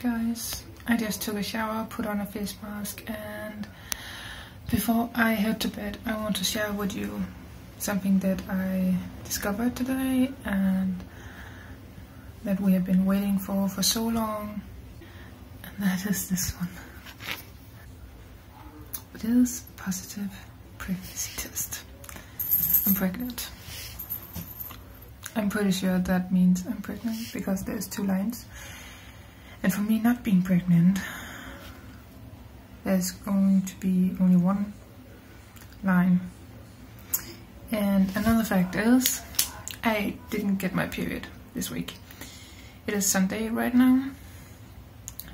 guys. I just took a shower, put on a face mask and before I head to bed I want to share with you something that I discovered today and that we have been waiting for for so long and that is this one. It is positive pregnancy test. I'm pregnant. I'm pretty sure that means I'm pregnant because there's two lines and for me not being pregnant, there's going to be only one line. And another fact is, I didn't get my period this week. It is Sunday right now,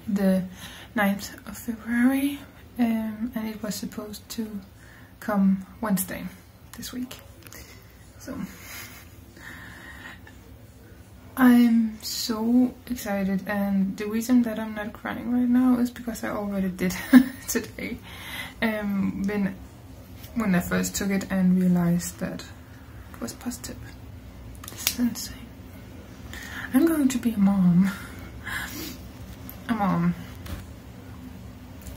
the 9th of February, um, and it was supposed to come Wednesday this week. So I'm so excited and the reason that I'm not crying right now is because I already did today. Um, when, when I first took it and realized that it was positive. This is insane. I'm going to be a mom. A mom.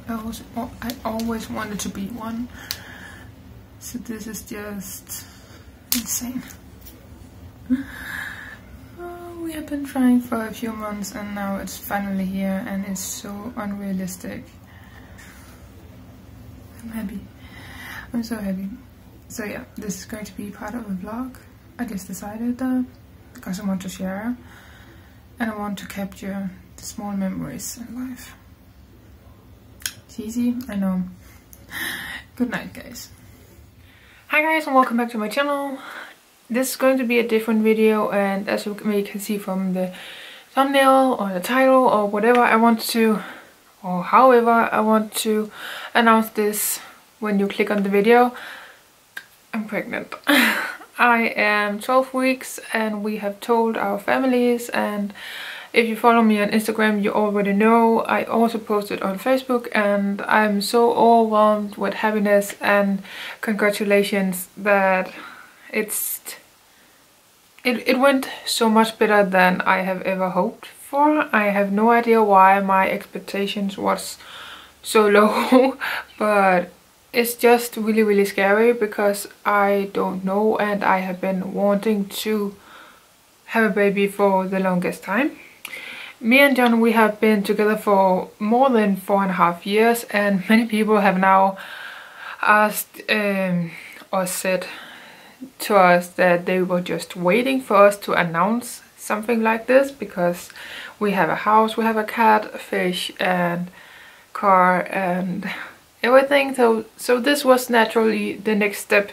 I, was, I always wanted to be one. So this is just insane we have been trying for a few months and now it's finally here and it's so unrealistic. I'm happy. I'm so happy. So yeah, this is going to be part of a vlog. I just decided that because I want to share and I want to capture the small memories in life. It's easy, I know. Good night guys. Hi guys and welcome back to my channel this is going to be a different video and as you can see from the thumbnail or the title or whatever I want to or however I want to announce this when you click on the video. I'm pregnant. I am 12 weeks and we have told our families and if you follow me on Instagram you already know I also posted on Facebook and I'm so overwhelmed with happiness and congratulations that it's it, it went so much better than I have ever hoped for. I have no idea why my expectations was so low, but it's just really really scary because I don't know and I have been wanting to have a baby for the longest time. Me and John, we have been together for more than four and a half years and many people have now asked um, or said to us that they were just waiting for us to announce something like this because we have a house, we have a cat, a fish and car and everything. So, so this was naturally the next step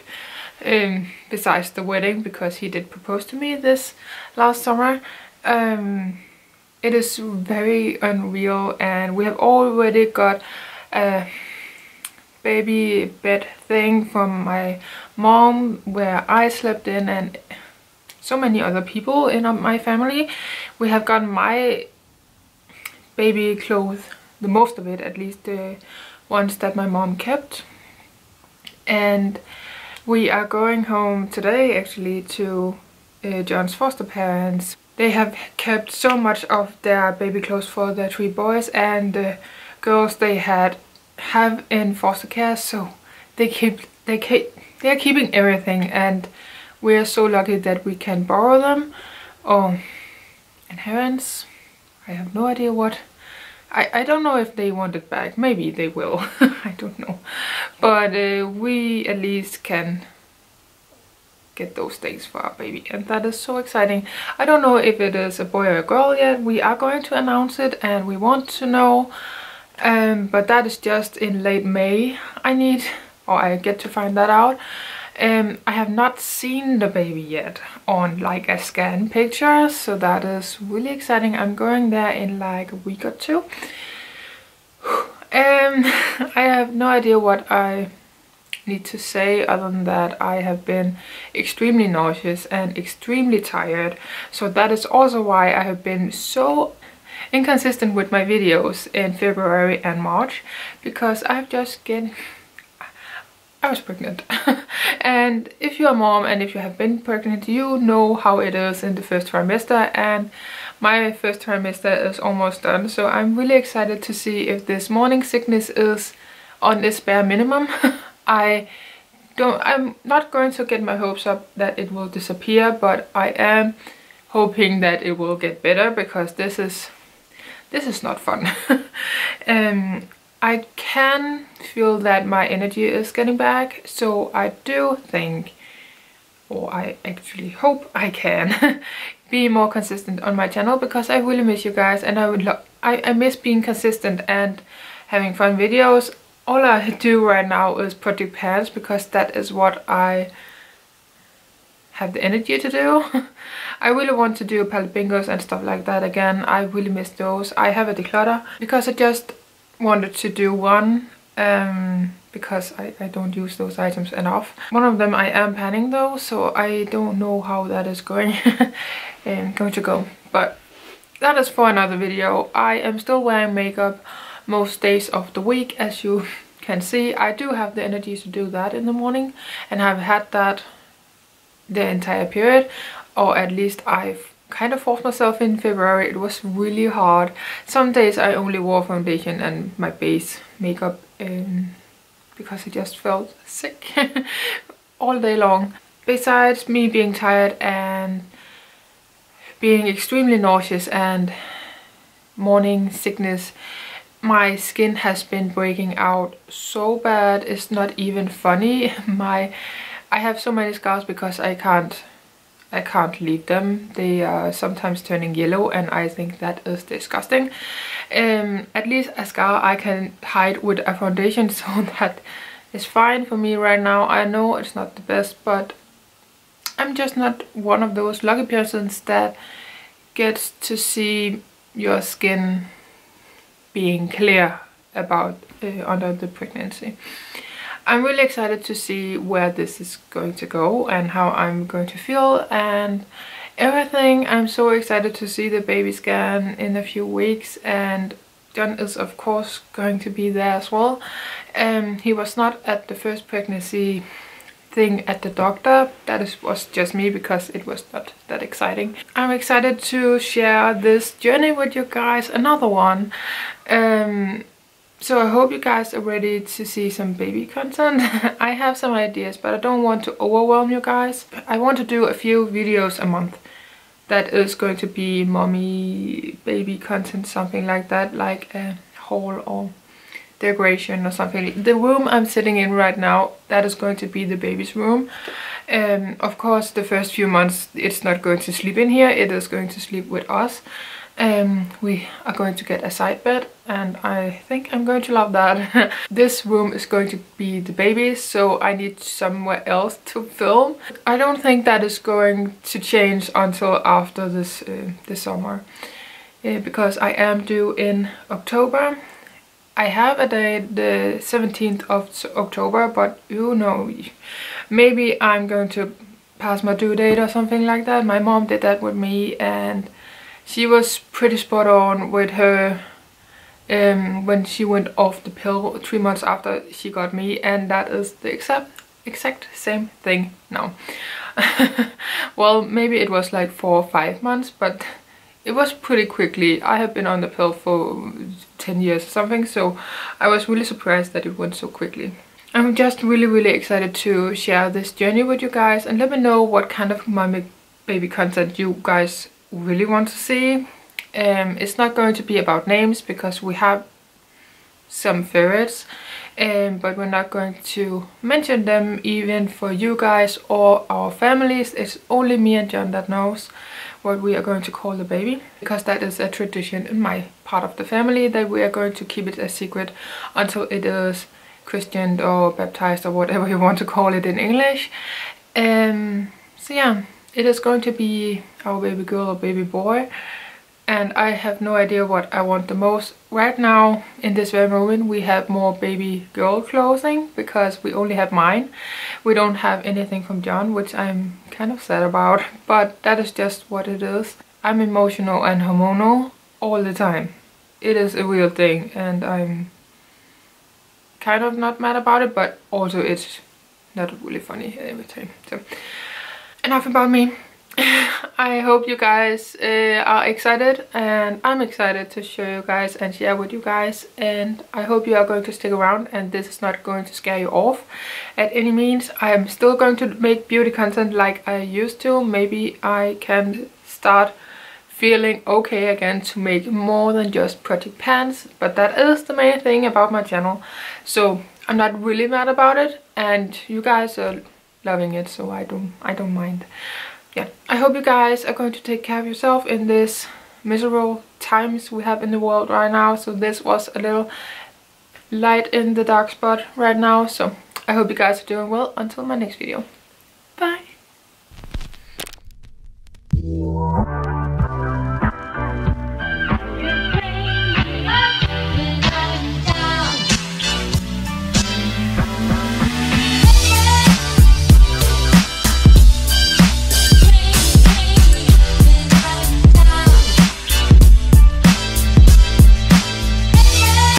um, besides the wedding because he did propose to me this last summer. Um, it is very unreal and we have already got baby bed thing from my mom where I slept in and so many other people in my family. We have gotten my baby clothes, the most of it at least, the ones that my mom kept. And we are going home today actually to uh, John's foster parents. They have kept so much of their baby clothes for the three boys and the girls they had have in foster care so they keep they keep they are keeping everything and we are so lucky that we can borrow them. Or inheritance I have no idea what I, I don't know if they want it back. Maybe they will I don't know. But uh, we at least can get those things for our baby and that is so exciting. I don't know if it is a boy or a girl yet. We are going to announce it and we want to know um, but that is just in late May I need or I get to find that out. Um, I have not seen the baby yet on like a scan picture, so that is really exciting. I'm going there in like a week or two. Um, I have no idea what I need to say other than that I have been extremely nauseous and extremely tired. So that is also why I have been so inconsistent with my videos in February and March because I've just get I was pregnant. and if you're a mom and if you have been pregnant, you know how it is in the first trimester. And my first trimester is almost done so I'm really excited to see if this morning sickness is on this bare minimum. I don't I'm not going to get my hopes up that it will disappear but I am hoping that it will get better because this is this is not fun. um, I can feel that my energy is getting back so I do think or I actually hope I can be more consistent on my channel because I really miss you guys and I would love I, I miss being consistent and having fun videos. All I do right now is project pans because that is what I have the energy to do. I really want to do palette bingos and stuff like that again. I really miss those. I have a declutter because I just wanted to do one um, because I, I don't use those items enough. One of them I am panning though, so I don't know how that is going, um, going to go. But that is for another video. I am still wearing makeup most days of the week as you can see. I do have the energy to do that in the morning and I've had that the entire period or at least I've kind of forced myself in February. It was really hard. Some days I only wore foundation and my base makeup um, because I just felt sick all day long. Besides me being tired and being extremely nauseous and morning sickness, my skin has been breaking out so bad. It's not even funny. My I have so many scars because I can't I can't leave them. They are sometimes turning yellow and I think that is disgusting. Um, at least a scar I can hide with a foundation so that is fine for me right now. I know it's not the best but I'm just not one of those lucky persons that gets to see your skin being clear about uh, under the pregnancy. I'm really excited to see where this is going to go and how I'm going to feel and everything. I'm so excited to see the baby scan in a few weeks and John is of course going to be there as well. Um, he was not at the first pregnancy thing at the doctor. That is, was just me because it was not that exciting. I'm excited to share this journey with you guys, another one. Um, so I hope you guys are ready to see some baby content. I have some ideas, but I don't want to overwhelm you guys. I want to do a few videos a month that is going to be mommy baby content, something like that, like a haul or decoration or something. The room I'm sitting in right now, that is going to be the baby's room. Um, of course, the first few months it's not going to sleep in here, it is going to sleep with us. Um, we are going to get a side bed and I think I'm going to love that. this room is going to be the baby's so I need somewhere else to film. I don't think that is going to change until after this, uh, this summer uh, because I am due in October. I have a day the 17th of October but you know maybe I'm going to pass my due date or something like that. My mom did that with me and she was pretty spot on with her um, when she went off the pill three months after she got me and that is the exact exact same thing now. well maybe it was like four or five months but it was pretty quickly. I have been on the pill for 10 years or something so I was really surprised that it went so quickly. I'm just really really excited to share this journey with you guys and let me know what kind of mommy baby content you guys really want to see. Um, it's not going to be about names because we have some favorites um, but we're not going to mention them even for you guys or our families. It's only me and John that knows what we are going to call the baby because that is a tradition in my part of the family that we are going to keep it a secret until it is christened or baptized or whatever you want to call it in English. Um, so yeah, it is going to be our baby girl or baby boy and I have no idea what I want the most. Right now, in this very moment, we have more baby girl clothing because we only have mine. We don't have anything from John, which I'm kind of sad about, but that is just what it is. I'm emotional and hormonal all the time. It is a real thing and I'm kind of not mad about it, but also it's not really funny every time. So enough about me. I hope you guys uh, are excited and I'm excited to show you guys and share with you guys and I hope you are going to stick around and this is not going to scare you off at any means. I am still going to make beauty content like I used to. Maybe I can start feeling okay again to make more than just project pans but that is the main thing about my channel so I'm not really mad about it and you guys are loving it so I don't I don't mind yeah, I hope you guys are going to take care of yourself in this miserable times we have in the world right now. So this was a little light in the dark spot right now. So I hope you guys are doing well until my next video.